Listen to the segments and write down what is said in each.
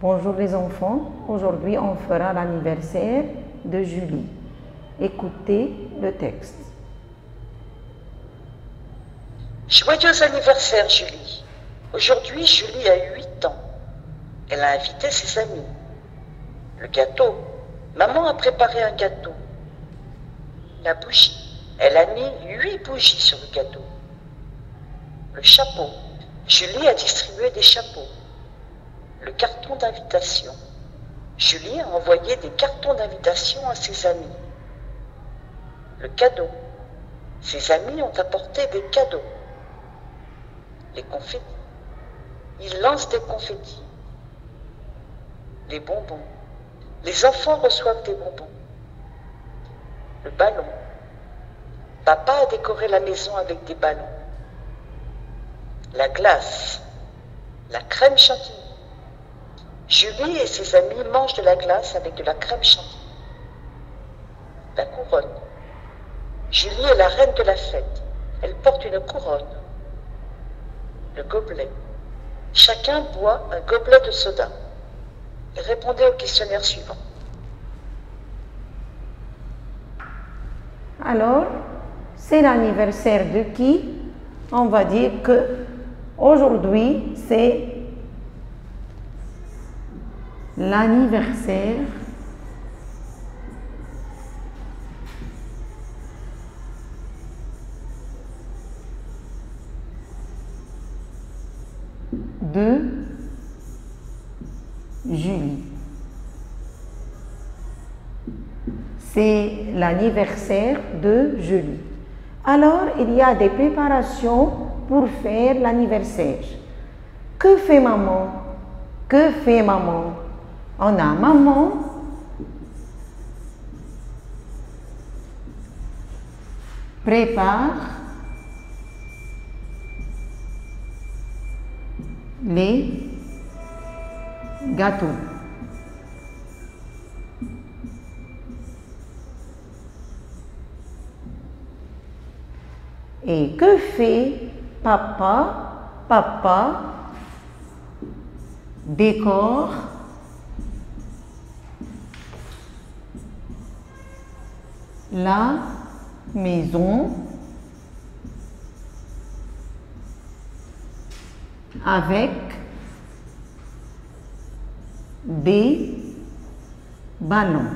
Bonjour les enfants, aujourd'hui on fera l'anniversaire de Julie. Écoutez le texte. Joyeux anniversaire Julie. Aujourd'hui Julie a 8 ans. Elle a invité ses amis. Le gâteau. Maman a préparé un gâteau. La bougie. Elle a mis 8 bougies sur le gâteau. Le chapeau. Julie a distribué des chapeaux le carton d'invitation. Julie a envoyé des cartons d'invitation à ses amis. Le cadeau. Ses amis ont apporté des cadeaux. Les confettis. Ils lancent des confettis. Les bonbons. Les enfants reçoivent des bonbons. Le ballon. Papa a décoré la maison avec des ballons. La glace. La crème chantilly. Julie et ses amis mangent de la glace avec de la crème chantilly. La couronne. Julie est la reine de la fête. Elle porte une couronne. Le gobelet. Chacun boit un gobelet de soda. répondez au questionnaire suivant. Alors, c'est l'anniversaire de qui? On va dire que aujourd'hui, c'est l'anniversaire de Julie. C'est l'anniversaire de Julie. Alors, il y a des préparations pour faire l'anniversaire. Que fait maman? Que fait maman? On a maman, prépare les gâteaux. Et que fait papa Papa? Décore la maison avec des ballons.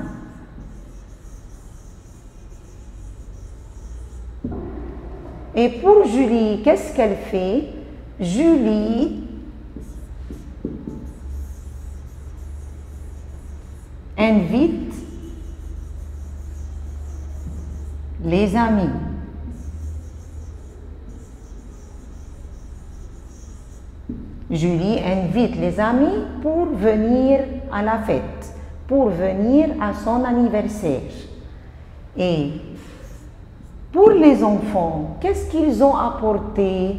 Et pour Julie, qu'est-ce qu'elle fait? Julie invite les amis. Julie invite les amis pour venir à la fête, pour venir à son anniversaire. Et pour les enfants, qu'est-ce qu'ils ont apporté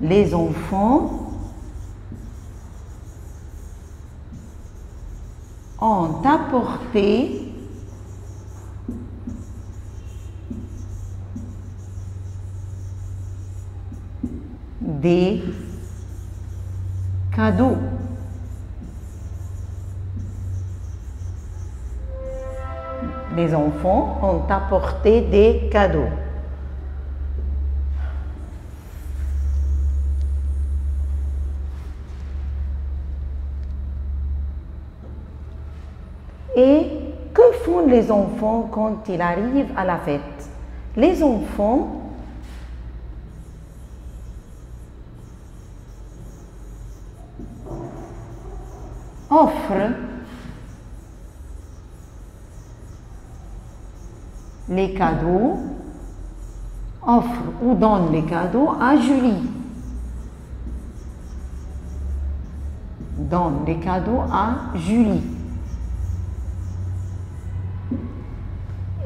Les enfants? Ont apporté des cadeaux. Les enfants ont apporté des cadeaux. Et que font les enfants quand ils arrivent à la fête? Les enfants offre les cadeaux, offre ou donne les cadeaux à Julie. Donne les cadeaux à Julie.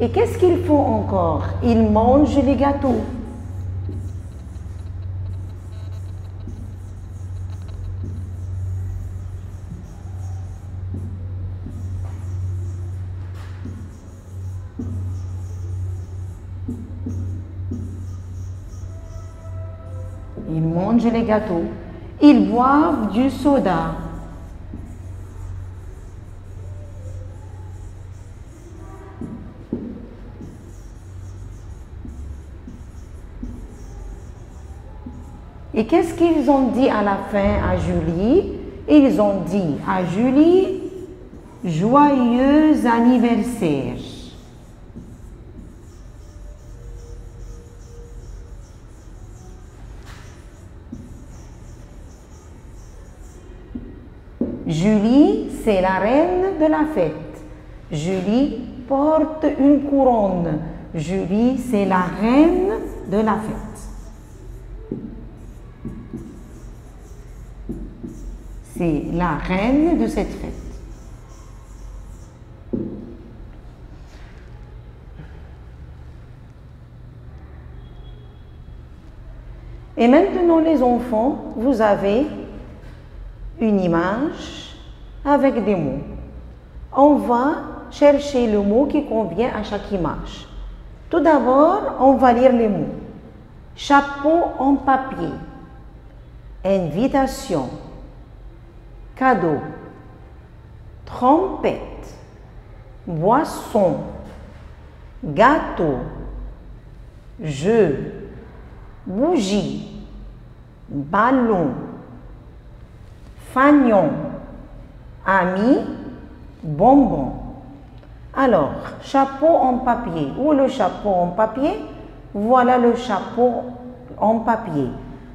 Et qu'est-ce qu'ils font encore? Ils mangent les gâteaux. ils mangent les gâteaux, ils boivent du soda. Et qu'est-ce qu'ils ont dit à la fin à Julie? Ils ont dit à Julie, joyeux anniversaire. Julie, c'est la reine de la fête. Julie porte une couronne. Julie, c'est la reine de la fête. C'est la reine de cette fête. Et maintenant les enfants, vous avez une image avec des mots. On va chercher le mot qui convient à chaque image. Tout d'abord, on va lire les mots. Chapeau en papier, invitation, cadeau, trompette, boisson, gâteau, jeu, bougie, ballon, fagnon, ami, bonbon. Alors, chapeau en papier. Où le chapeau en papier? Voilà le chapeau en papier.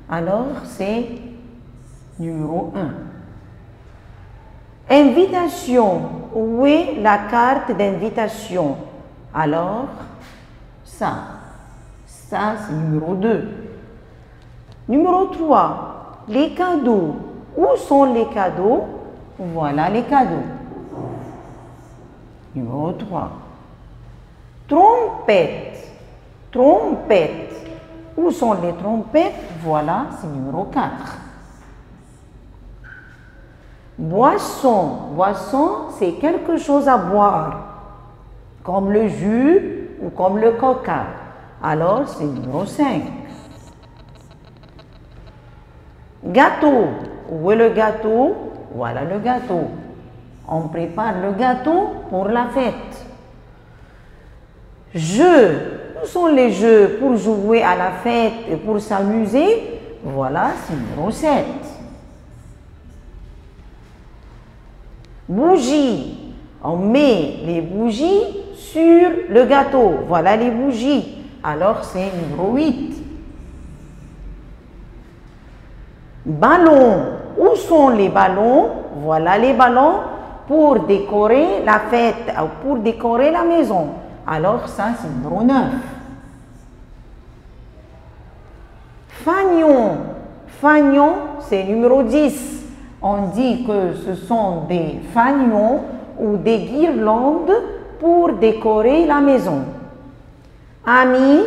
Alors, c'est numéro 1. Invitation. Où est la carte d'invitation? Alors, ça. Ça, c'est numéro 2. Numéro 3. Les cadeaux. Où sont les cadeaux? Voilà les cadeaux. Numéro 3. Trompette. Trompette. Où sont les trompettes? Voilà, c'est numéro 4. Boisson. Boisson, c'est quelque chose à boire, comme le jus ou comme le coca. Alors, c'est numéro 5. Gâteau. Où est le gâteau? Voilà le gâteau. On prépare le gâteau pour la fête. Jeux. Où sont les jeux? Pour jouer à la fête et pour s'amuser Voilà, c'est numéro 7. Bougies. On met les bougies sur le gâteau. Voilà les bougies. Alors c'est numéro 8. Ballons. Où sont les ballons? Voilà les ballons pour décorer la fête ou pour décorer la maison. Alors ça, c'est numéro 9. Fagnon. Fagnon, c'est numéro 10. On dit que ce sont des fagnons ou des guirlandes pour décorer la maison. Amis,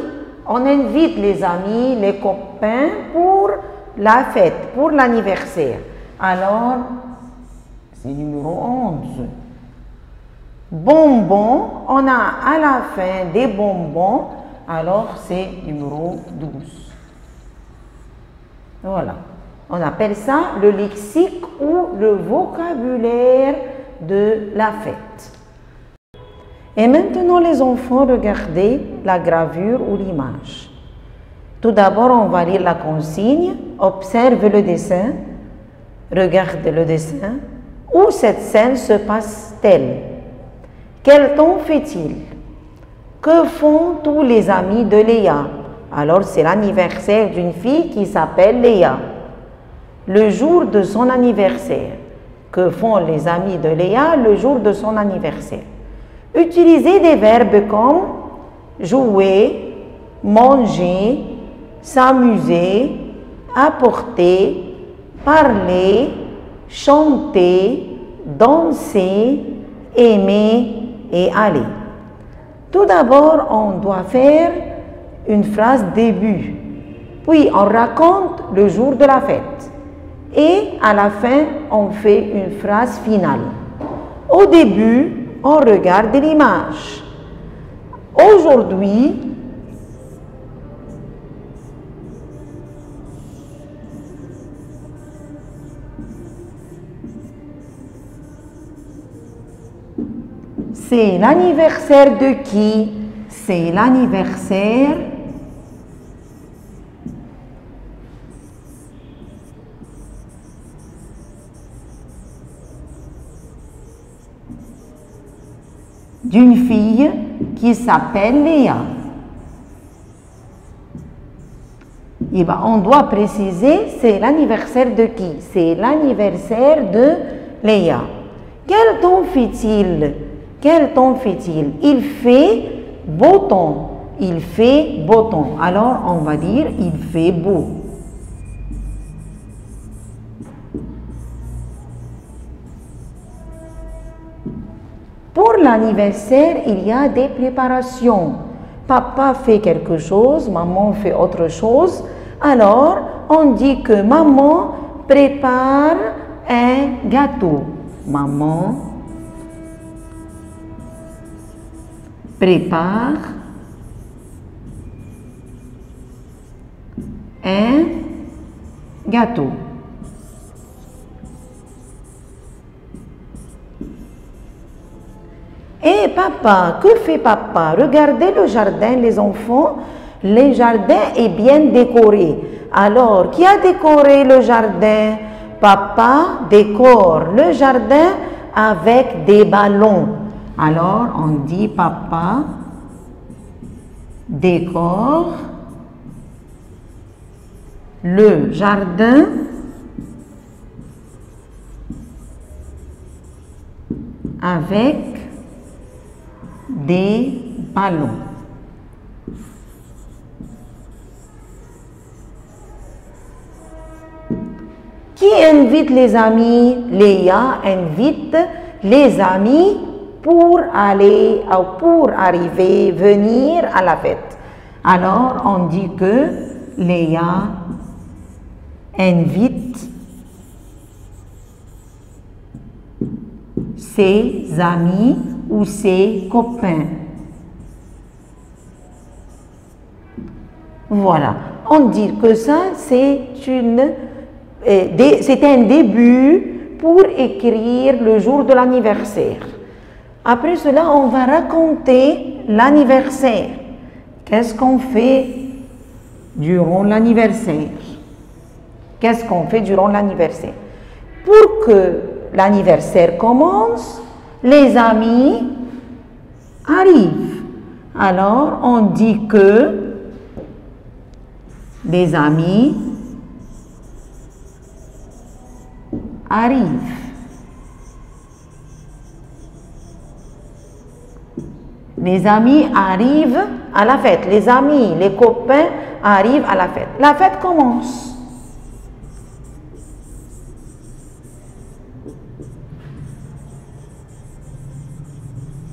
on invite les amis, les copains pour la fête, pour l'anniversaire. Alors, c'est numéro 11. Bonbons, on a à la fin des bonbons, alors c'est numéro 12. Voilà. On appelle ça le lexique ou le vocabulaire de la fête. Et maintenant, les enfants, regardez la gravure ou l'image. Tout d'abord, on va lire la consigne, observe le dessin, regarde le dessin. Où cette scène se passe-t-elle? Quel temps fait-il? Que font tous les amis de Léa? Alors, c'est l'anniversaire d'une fille qui s'appelle Léa. Le jour de son anniversaire. Que font les amis de Léa le jour de son anniversaire? Utilisez des verbes comme jouer, manger, s'amuser, apporter, parler, chanter, danser, aimer et aller. Tout d'abord, on doit faire une phrase début, puis on raconte le jour de la fête et à la fin, on fait une phrase finale. Au début, on regarde l'image. Aujourd'hui, C'est l'anniversaire de qui? C'est l'anniversaire d'une fille qui s'appelle Léa. Eh ben, on doit préciser, c'est l'anniversaire de qui? C'est l'anniversaire de Léa. Quel temps fait-il quel temps fait-il? Il fait beau temps. Il fait beau temps. Alors, on va dire, il fait beau. Pour l'anniversaire, il y a des préparations. Papa fait quelque chose, maman fait autre chose. Alors, on dit que maman prépare un gâteau. Maman prépare un gâteau. Et papa, que fait papa? Regardez le jardin, les enfants. Le jardin est bien décoré. Alors, qui a décoré le jardin? Papa décore le jardin avec des ballons. Alors, on dit papa décore le jardin avec des ballons. Qui invite les amis? Léa invite les amis pour aller ou pour arriver, venir à la fête. Alors on dit que Léa invite ses amis ou ses copains. Voilà. On dit que ça, c'est euh, c'est un début pour écrire le jour de l'anniversaire. Après cela, on va raconter l'anniversaire. Qu'est-ce qu'on fait durant l'anniversaire? Qu'est-ce qu'on fait durant l'anniversaire? Pour que l'anniversaire commence, les amis arrivent. Alors, on dit que les amis arrivent. Les amis arrivent à la fête. Les amis, les copains arrivent à la fête. La fête commence.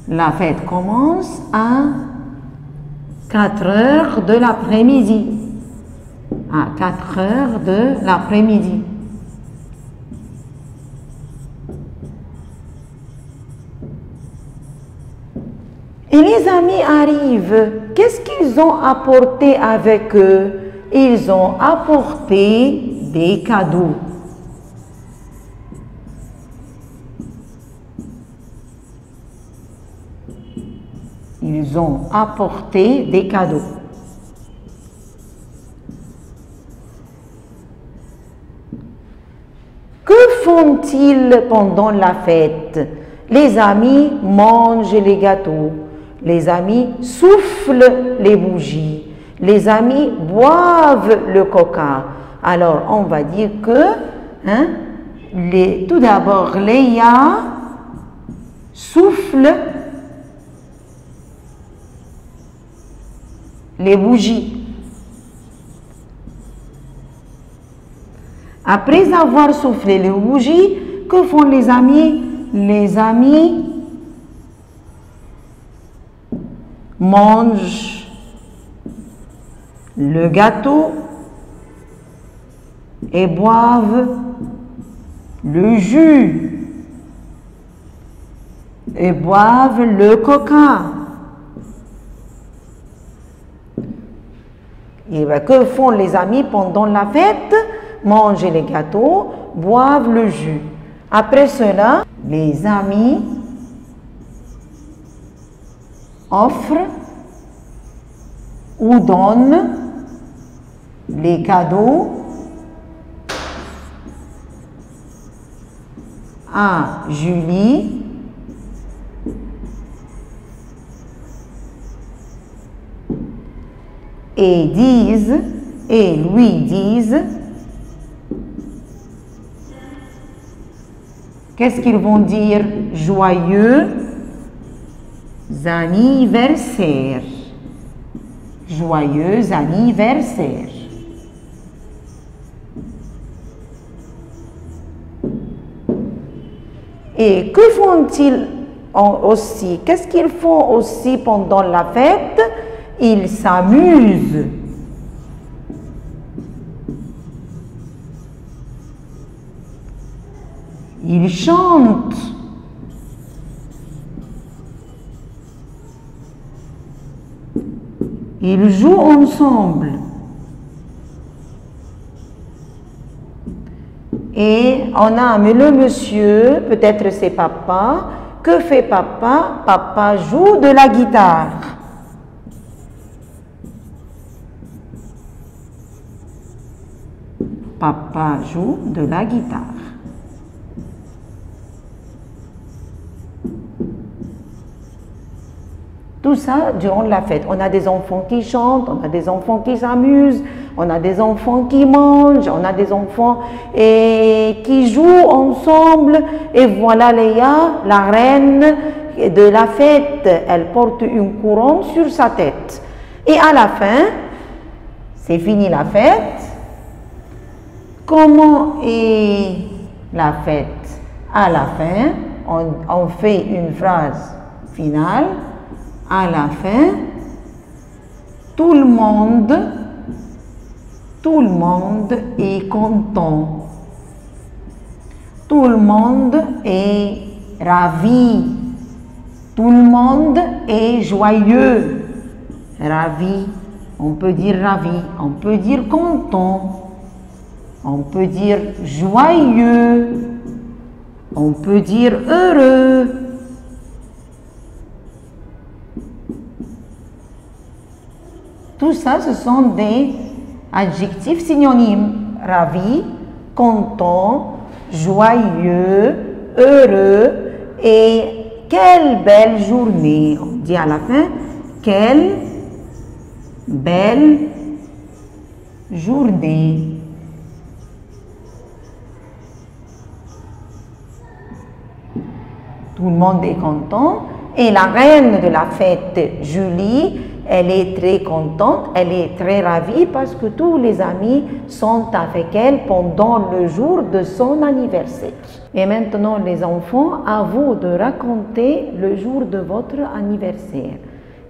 La fête commence à 4 heures de l'après-midi. À 4 heures de l'après-midi. Et les amis arrivent. Qu'est-ce qu'ils ont apporté avec eux? Ils ont apporté des cadeaux. Ils ont apporté des cadeaux. Que font-ils pendant la fête? Les amis mangent les gâteaux. Les amis soufflent les bougies. Les amis boivent le coca. Alors, on va dire que, hein, tout d'abord, Léa souffle les bougies. Après avoir soufflé les bougies, que font les amis? Les amis mangent le gâteau et boivent le jus et boivent le coca. Et bien, que font les amis pendant la fête? Manger les gâteaux, boivent le jus. Après cela, les amis offre ou donne les cadeaux à Julie et disent et lui disent qu'est-ce qu'ils vont dire joyeux anniversaire. Joyeux anniversaire. Et que font-ils aussi? Qu'est-ce qu'ils font aussi pendant la fête? Ils s'amusent. Ils chantent. Ils jouent ensemble. Et on a le monsieur, peut-être c'est papa. Que fait papa? Papa joue de la guitare. Papa joue de la guitare. Tout ça durant la fête. On a des enfants qui chantent, on a des enfants qui s'amusent, on a des enfants qui mangent, on a des enfants et qui jouent ensemble. Et voilà Léa, la reine de la fête. Elle porte une couronne sur sa tête. Et à la fin, c'est fini la fête. Comment est la fête? À la fin, on, on fait une phrase finale à la fin, tout le monde, tout le monde est content. Tout le monde est ravi. Tout le monde est joyeux. Ravi. On peut dire ravi. On peut dire content. On peut dire joyeux. On peut dire heureux. Tout ça, ce sont des adjectifs synonymes. Ravi, content, joyeux, heureux et quelle belle journée. On dit à la fin, quelle belle journée. Tout le monde est content. Et la reine de la fête, Julie, elle est très contente, elle est très ravie parce que tous les amis sont avec elle pendant le jour de son anniversaire. Et maintenant, les enfants, à vous de raconter le jour de votre anniversaire.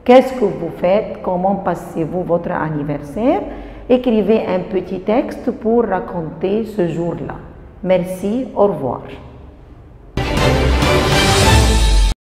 Qu'est-ce que vous faites? Comment passez-vous votre anniversaire? Écrivez un petit texte pour raconter ce jour-là. Merci, au revoir.